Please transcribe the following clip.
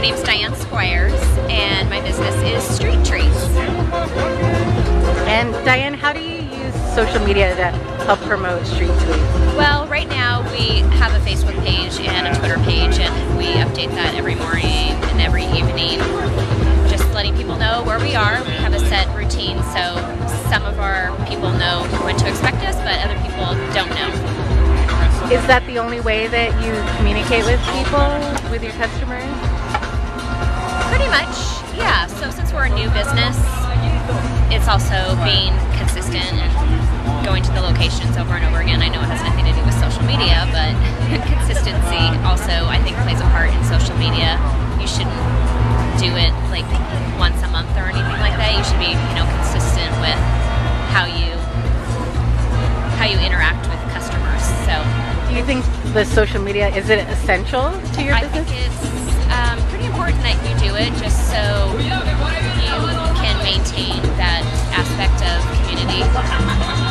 My name is Diane Squires, and my business is Street Treats. And Diane, how do you use social media to help promote Street Treats? Well, right now we have a Facebook page and a Twitter page, and we update that every morning and every evening. Just letting people know where we are. We have a set routine, so some of our people know when to expect us, but other people don't know. Is that the only way that you communicate with people, with your customers? Pretty much, yeah. So since we're a new business, it's also being consistent and going to the locations over and over again. I know it has nothing to do with social media, but consistency also I think plays a part in social media. You shouldn't do it like once a month or anything like that. You should be, you know, consistent with how you how you interact with customers. So Do you think the social media is it essential to your I business? think it's um, it just so you can maintain that aspect of community.